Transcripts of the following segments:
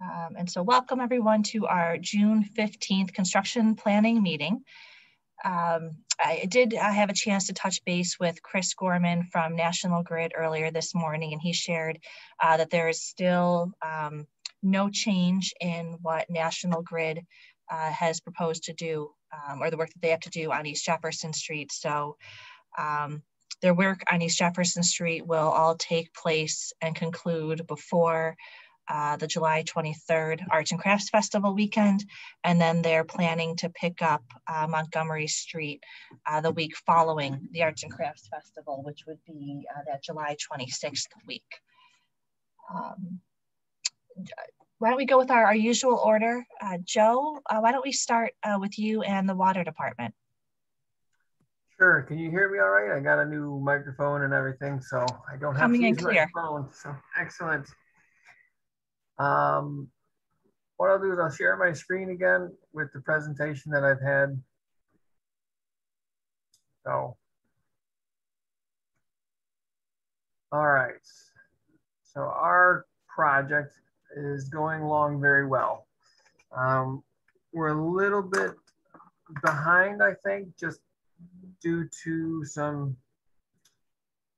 Um, and so welcome everyone to our June 15th construction planning meeting. Um, I did I have a chance to touch base with Chris Gorman from National Grid earlier this morning, and he shared uh, that there is still um, no change in what National Grid uh, has proposed to do um, or the work that they have to do on East Jefferson Street. So um, their work on East Jefferson Street will all take place and conclude before uh, the July 23rd Arts and Crafts Festival weekend, and then they're planning to pick up uh, Montgomery Street uh, the week following the Arts and Crafts Festival, which would be uh, that July 26th week. Um, why don't we go with our, our usual order? Uh, Joe, why don't we start with you and the water department? Sure. Can you hear me all right? I got a new microphone and everything, so I don't have Coming to use my phone. So excellent. Um, what I'll do is I'll share my screen again with the presentation that I've had. So, all right. So our project is going along very well. Um, we're a little bit behind, I think, just due to some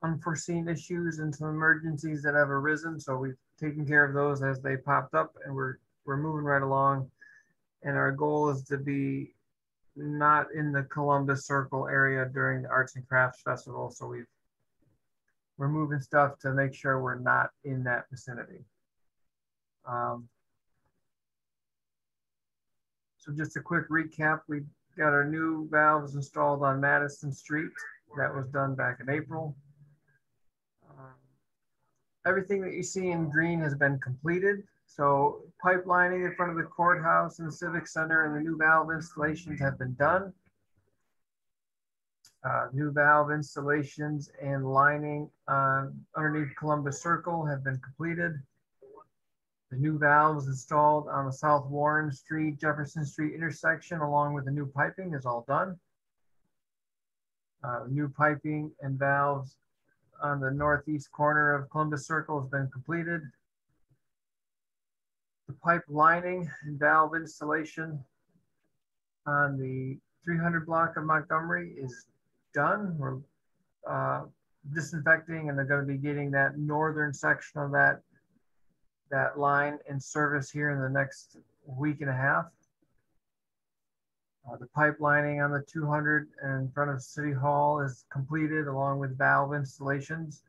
unforeseen issues and some emergencies that have arisen. So we've taken care of those as they popped up and we're, we're moving right along. And our goal is to be not in the Columbus Circle area during the Arts and Crafts Festival. So we've, we're moving stuff to make sure we're not in that vicinity. Um, so just a quick recap, we got our new valves installed on Madison Street. That was done back in April everything that you see in green has been completed. So pipelining in front of the courthouse and the civic center and the new valve installations have been done. Uh, new valve installations and lining underneath Columbus Circle have been completed. The new valves installed on the South Warren Street, Jefferson Street intersection, along with the new piping is all done. Uh, new piping and valves on the northeast corner of Columbus Circle has been completed. The pipe lining and valve installation on the 300 block of Montgomery is done. We're uh, disinfecting and they're going to be getting that northern section of that, that line in service here in the next week and a half. Uh, the pipelining on the 200 in front of City Hall is completed along with valve installations.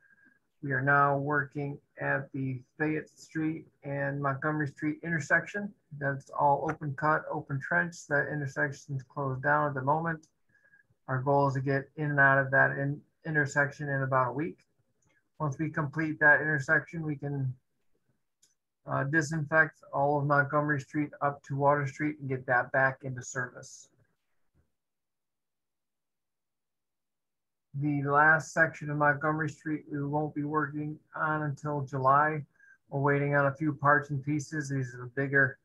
We are now working at the Fayette Street and Montgomery Street intersection. That's all open cut, open trench. That intersection is closed down at the moment. Our goal is to get in and out of that in, intersection in about a week. Once we complete that intersection, we can uh, disinfect all of Montgomery Street up to Water Street and get that back into service. The last section of Montgomery Street we won't be working on until July. We're waiting on a few parts and pieces. These are the bigger,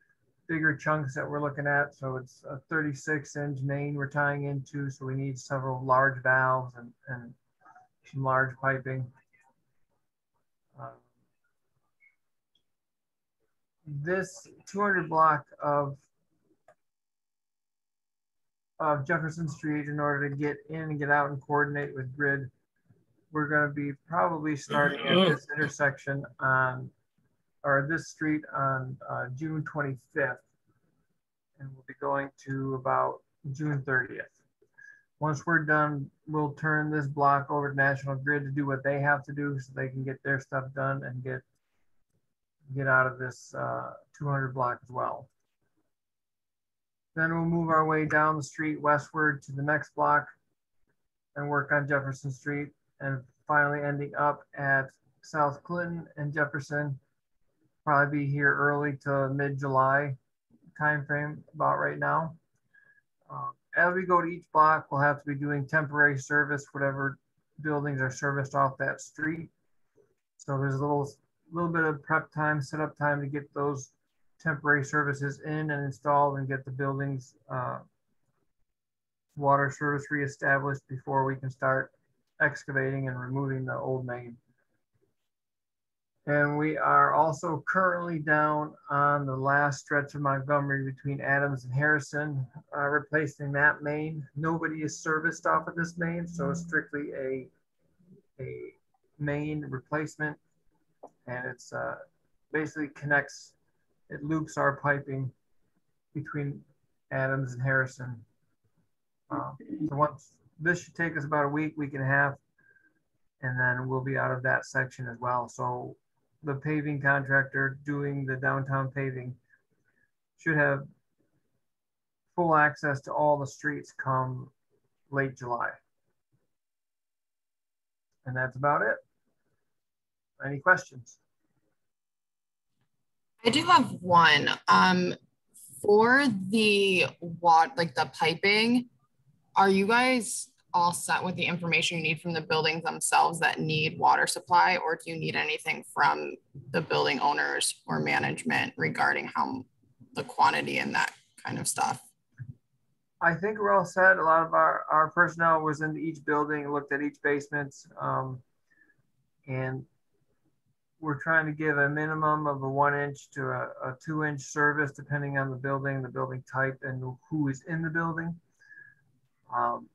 bigger chunks that we're looking at. So it's a 36 inch main we're tying into. So we need several large valves and, and some large piping. Uh, this 200 block of of Jefferson Street in order to get in and get out and coordinate with grid. We're going to be probably starting at mm-hmm. this intersection on, or this street on uh, June 25th. And we'll be going to about June 30th. Once we're done, we'll turn this block over to National Grid to do what they have to do so they can get their stuff done and get get out of this uh, 200 block as well. Then we'll move our way down the street westward to the next block and work on Jefferson Street and finally ending up at South Clinton and Jefferson. Probably be here early to mid-July timeframe about right now. Uh, as we go to each block, we'll have to be doing temporary service, whatever buildings are serviced off that street. So there's a little little bit of prep time, setup time to get those temporary services in and installed and get the buildings uh, water service reestablished before we can start excavating and removing the old main. And we are also currently down on the last stretch of Montgomery between Adams and Harrison, uh, replacing that main. Nobody is serviced off of this main, so it's strictly a, a main replacement. And it's uh, basically connects, it loops our piping between Adams and Harrison. Uh, so once, this should take us about a week, week and a half, and then we'll be out of that section as well. So the paving contractor doing the downtown paving should have full access to all the streets come late July. And that's about it. Any questions? I do have one. Um, for the what, like the piping, are you guys all set with the information you need from the buildings themselves that need water supply, or do you need anything from the building owners or management regarding how the quantity and that kind of stuff? I think we're all set. A lot of our, our personnel was in each building, looked at each basement, um, and we're trying to give a minimum of a one inch to a, a two inch service, depending on the building, the building type, and who is in the building. Um,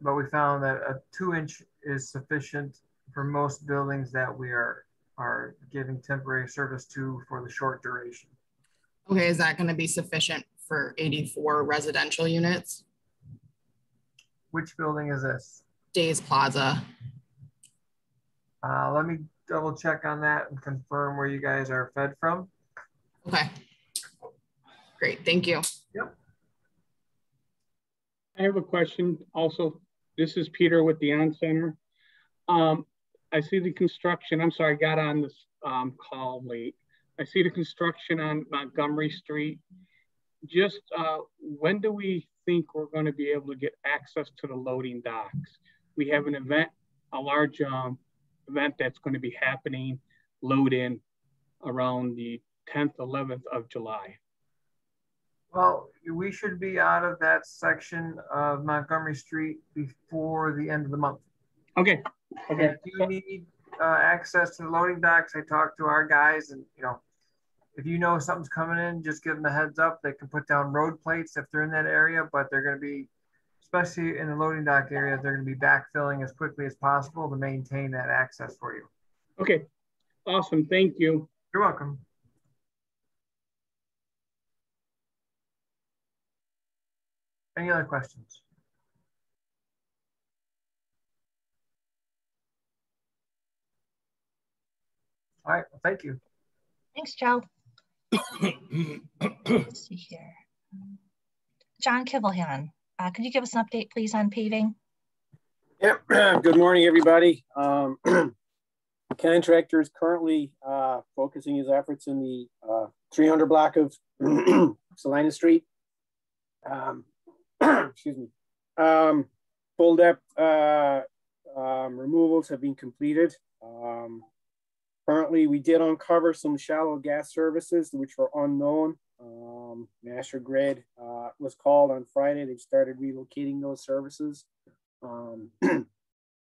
but we found that a two inch is sufficient for most buildings that we are are giving temporary service to for the short duration. Okay, is that going to be sufficient for 84 residential units? Which building is this? Dey's Plaza. Uh, let me double check on that and confirm where you guys are fed from. Okay. Great, thank you. Yep. I have a question also this is Peter with the Oncenter. Um, I see the construction. I'm sorry, I got on this um, call late. I see the construction on Montgomery Street. Just uh, when do we think we're going to be able to get access to the loading docks? We have an event, a large um, event that's going to be happening, load in around the 10th, 11th of July. Well, we should be out of that section of Montgomery Street before the end of the month. Okay. Okay. If you need uh, access to the loading docks, I talked to our guys and, you know, if you know something's coming in, just give them a heads up. They can put down road plates if they're in that area, but they're going to be, especially in the loading dock area, they're going to be backfilling as quickly as possible to maintain that access for you. Okay. Awesome. Thank you. You're welcome. Any other questions? All right, well, thank you. Thanks, Joe. Let's see here. John Kivelhan, uh, could you give us an update, please, on paving? Yep. Good morning, everybody. Um, contractor is currently uh, focusing his efforts in the uh, 300 block of Salina Street. Um, excuse me, um, full depth uh, um, removals have been completed. Um, currently, we did uncover some shallow gas services which were unknown. Um, National Grid uh, was called on Friday. They started relocating those services. Um, as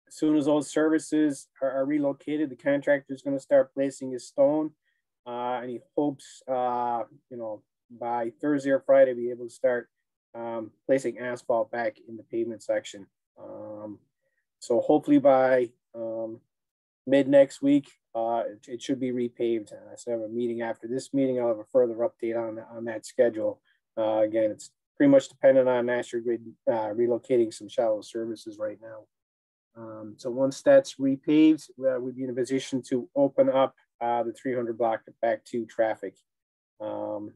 soon as those services are, are relocated, the contractor is going to start placing his stone. Uh, and he hopes, uh, you know, by Thursday or Friday, be able to start um, placing asphalt back in the pavement section. Um, so hopefully by um, mid next week, uh, it, it, should be repaved. Uh, I have a meeting after this meeting. I'll have a further update on, on that schedule. Uh, again, it's pretty much dependent on National Grid uh, relocating some shallow services right now. Um, so once that's repaved, uh, we'd be in a position to open up uh, the 300 block back to traffic. Um,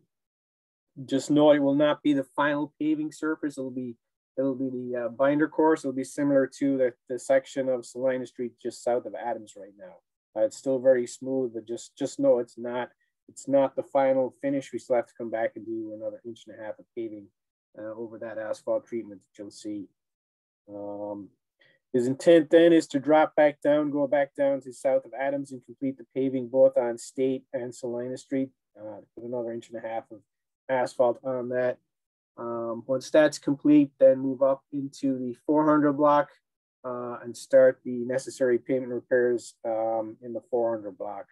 just know it will not be the final paving surface. It'll be it'll be the uh, binder course. It'll be similar to the, the section of Salina Street just south of Adams right now. Uh, it's still very smooth, but just just know it's not it's not the final finish. We still have to come back and do another inch and a half of paving uh, over that asphalt treatment that you'll see. Um, his intent then is to drop back down, go back down to south of Adams and complete the paving both on State and Salina Street. Uh, put another inch and a half of asphalt on that. Um, once that's complete, then move up into the 400 block uh, and start the necessary pavement repairs um, in the 400 block.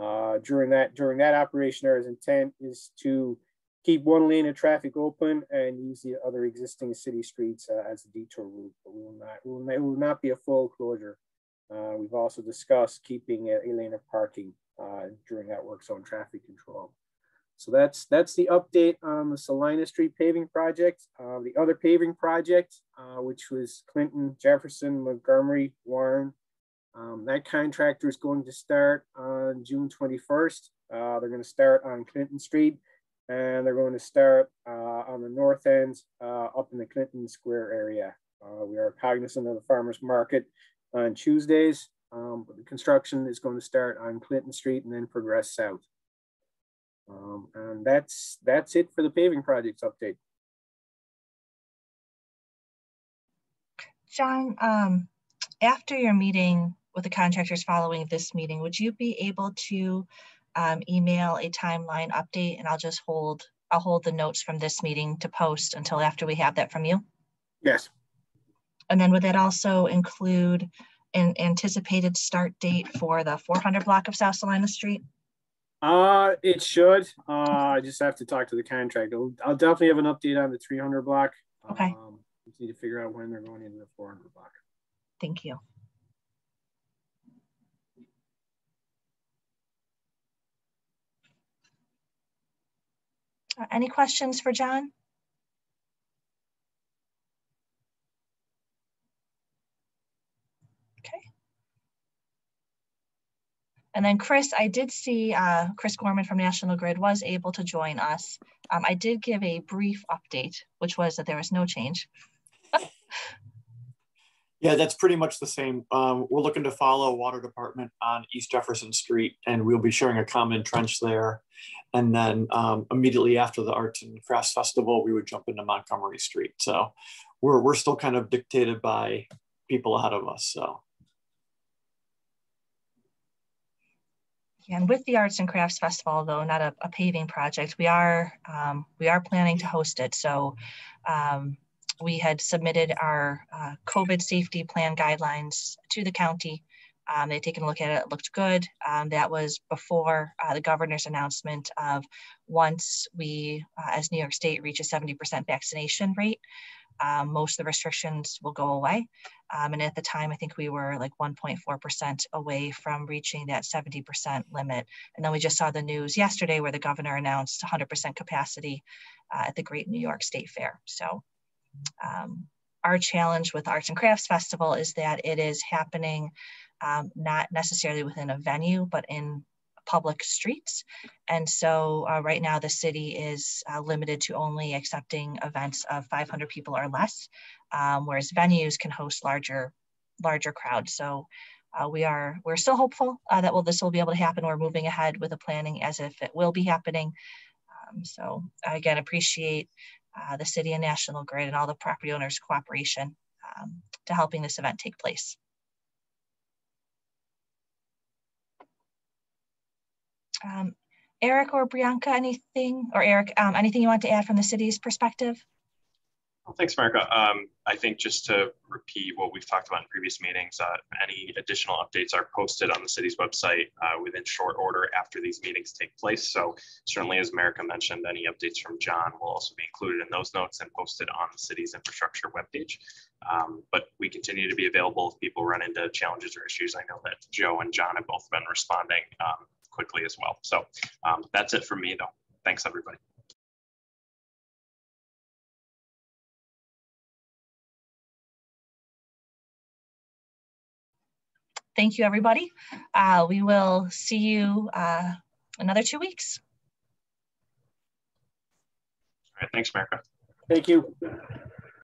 Uh, during that during that operation, our intent is to keep one lane of traffic open and use the other existing city streets uh, as a detour route. But we will not will not, will not be a full closure. Uh, we've also discussed keeping a, a lane of parking uh, during that work zone traffic control. So that's that's the update on the Salina Street paving project. Uh, the other paving project, uh, which was Clinton, Jefferson, Montgomery, Warren, um, that contractor is going to start on June 21st. Uh, they're going to start on Clinton Street and they're going to start uh, on the north end uh, up in the Clinton Square area. Uh, we are cognizant of the farmer's market on Tuesdays, um, but the construction is going to start on Clinton Street and then progress south. Um, and that's that's it for the paving projects update. John, um, after your meeting with the contractors following this meeting, would you be able to um, email a timeline update and I'll just hold, I'll hold the notes from this meeting to post until after we have that from you? Yes. And then would that also include an anticipated start date for the 400 block of South Salina Street? Uh, it should. Uh, I just have to talk to the contractor. I'll, I'll definitely have an update on the 300 block. Okay. Um, just need to figure out when they're going into the 400 block. Thank you. Any questions for John? Okay. And then Chris, I did see uh, Chris Gorman from National Grid was able to join us. Um, I did give a brief update, which was that there was no change. Yeah, that's pretty much the same. Um, we're looking to follow water department on East Jefferson Street, and we'll be sharing a common trench there. And then um, immediately after the Arts and Crafts Festival, we would jump into Montgomery Street. So we're we're still kind of dictated by people ahead of us. So. And with the Arts and Crafts Festival, though not a, a paving project, we are um, we are planning to host it. So um, we had submitted our uh, COVID safety plan guidelines to the county. Um, they'd taken a look at it, it looked good. Um, that was before uh, the governor's announcement of once we, uh, as New York State, reach a 70% vaccination rate, um, most of the restrictions will go away. Um, and at the time, I think we were like 1.4% away from reaching that 70% limit. And then we just saw the news yesterday where the governor announced 100% capacity uh, at the Great New York State Fair. So um, our challenge with Arts and Crafts Festival is that it is happening um, not necessarily within a venue, but in public streets. And so uh, right now the city is uh, limited to only accepting events of 500 people or less, um, whereas venues can host larger, larger crowds. So uh, we are we're still hopeful uh, that will this will be able to happen. We're moving ahead with the planning as if it will be happening. Um, so again, appreciate uh, the city and National Grid and all the property owners' cooperation um, to helping this event take place. Um, Eric or Bianca, anything, or Eric, um, anything you want to add from the city's perspective? Well, thanks, Marika. Um, I think just to repeat what we've talked about in previous meetings, uh, any additional updates are posted on the city's website uh, within short order after these meetings take place. So certainly, as Marika mentioned, any updates from John will also be included in those notes and posted on the city's infrastructure webpage. Um, but we continue to be available if people run into challenges or issues. I know that Joe and John have both been responding um, quickly as well. So um, that's it for me, though. Thanks, everybody. Thank you, everybody. Uh, we will see you uh, another two weeks. All right, thanks, Marika. Thank you.